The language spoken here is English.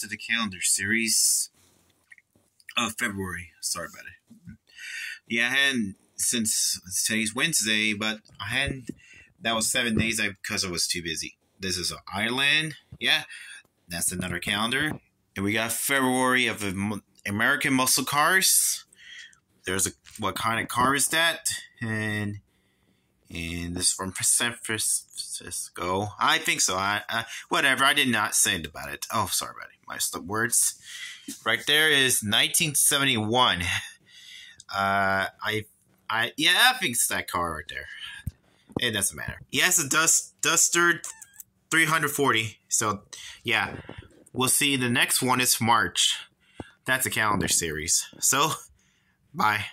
to the calendar series of February. Sorry about it. Yeah, I hadn't since today's Wednesday, but I hadn't. That was seven days because I was too busy. This is Ireland. Yeah, that's another calendar. And we got February of American Muscle Cars. There's a what kind of car is that? And and this is from San Francisco. I think so. I, I whatever. I did not say about it. Oh, sorry about it. My the words. Right there is 1971. Uh, I, I, yeah, I think it's that car right there. It doesn't matter. He has a dust Duster 340. So, yeah, we'll see. The next one is March. That's a calendar series. So, bye.